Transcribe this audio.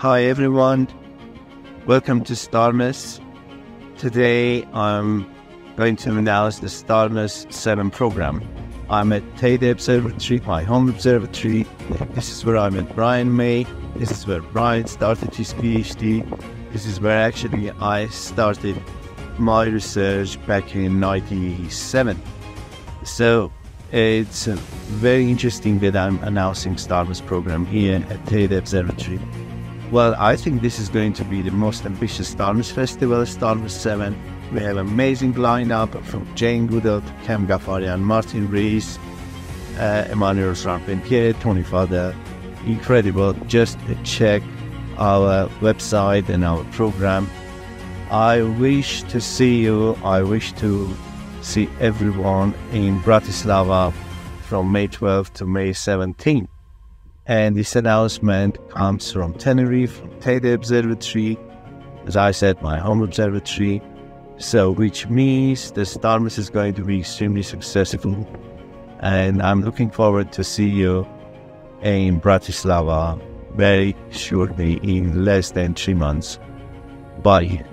Hi everyone, welcome to Starmus. Today I'm going to announce the Starmus 7 program. I'm at Teide Observatory, my home observatory. This is where I met Brian May. This is where Brian started his PhD. This is where actually I started my research back in 97. So it's very interesting that I'm announcing Starmus program here at Teide Observatory. Well, I think this is going to be the most ambitious Starmus Festival, Starmus 7. We have amazing lineup from Jane Goodall to Kam Ghaffarian, Martin Rees, uh, Emmanuelle Charpentier, Tony Fadell. Incredible. Just check our website and our program. I wish to see you. I wish to see everyone in Bratislava from May 12th to May 17th. And this announcement comes from Tenerife, from Teide Observatory, as I said, my home observatory. So, which means the Starmus is going to be extremely successful. And I'm looking forward to see you in Bratislava very shortly in less than three months. Bye.